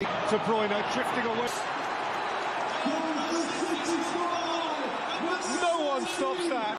To Bruyne drifting away.